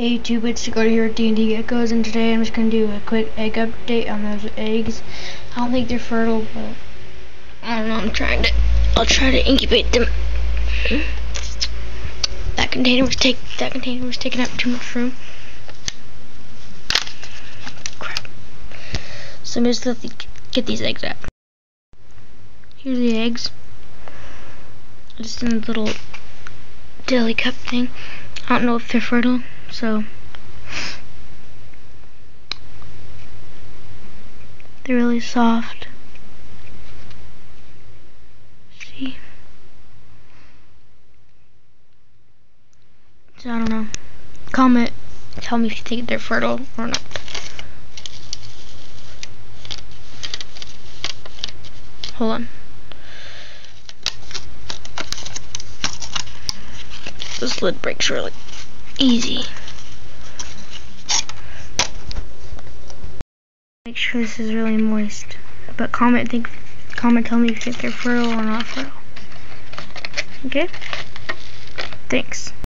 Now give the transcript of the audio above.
Hey YouTube, it's Dakota here at D&D Geckos, and today I'm just going to do a quick egg update on those eggs. I don't think they're fertile, but I don't know, I'm trying to, I'll try to incubate them. That container was take, that container was taking up too much room. Crap. So I'm just to get these eggs out. Here's the eggs. Just in a little deli cup thing. I don't know if they're fertile so they're really soft. See? So I don't know. Comment. Tell me if you think they're fertile or not. Hold on. This lid breaks really easy Make sure this is really moist. But comment think comment tell me if you think they're fertile or not fertile. Okay? Thanks.